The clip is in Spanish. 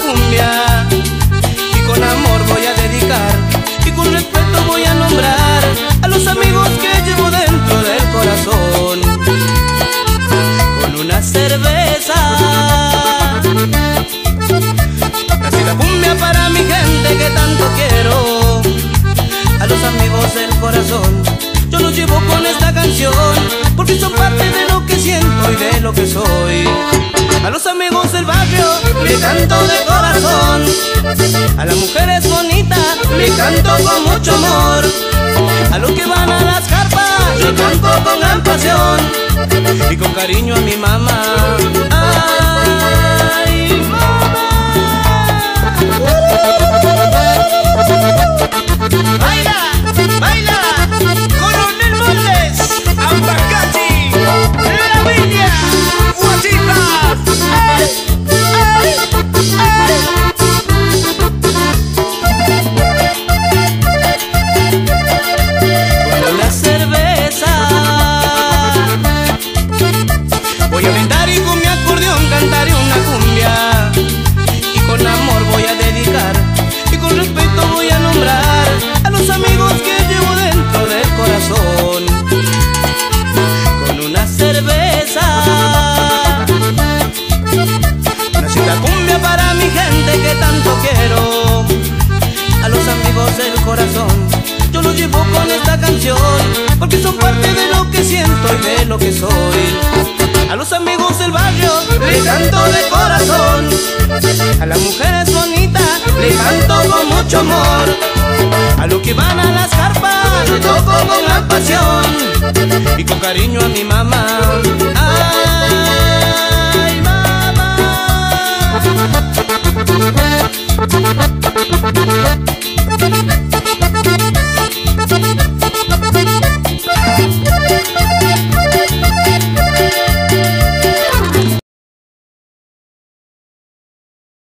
cumbia. Y con amor voy a dedicar Y con respeto voy a nombrar A los amigos que llevo dentro del corazón. Con una cerveza. Así la cumbia para mi gente que tanto quiero. A los amigos del corazón Yo los llevo con esta canción Porque son parte de lo que siento y de lo que soy. Los amigos del barrio le canto de corazón, a las mujeres bonitas le canto con mucho amor, a los que van a las carpas le canto con gran pasión y con cariño a mi mamá. Corazón. Yo los llevo con esta canción, porque son parte de lo que siento y de lo que soy. A los amigos del barrio le canto de corazón, a las mujeres bonitas le canto con mucho amor, a los que van a las carpas le toco con gran pasión y con cariño a mi mamá.